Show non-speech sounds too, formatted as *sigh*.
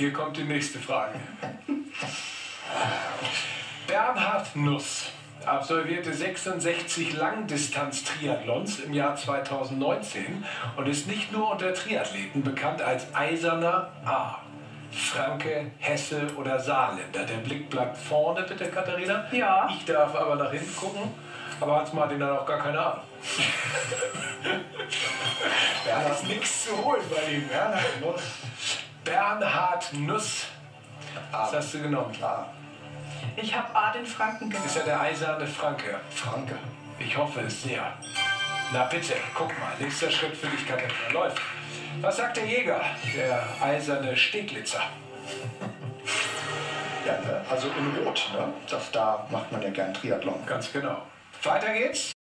Hier kommt die nächste Frage. Bernhard Nuss absolvierte 66 Langdistanz-Triathlons im Jahr 2019 und ist nicht nur unter Triathleten bekannt als Eiserner A. Franke, Hesse oder Saarländer. Der Blick bleibt vorne, bitte, Katharina. Ja. Ich darf aber nach hinten gucken. Aber Hans-Martin hat auch gar keine Ahnung. Ja, da ist nichts zu holen bei ihm. Ja, Nuss. Bernhard Nuss. Was hast du genommen? Ah, Ich habe A den Franken Ist genommen. ja der eiserne Franke. Franke. Ich hoffe es sehr. Na bitte, guck mal, nächster Schritt für dich, Katharina. Läuft. Was sagt der Jäger, der eiserne Steglitzer? *laughs* Ja, ne? also in Rot, ne? Das, da macht man ja gern Triathlon. Ganz genau. Weiter geht's.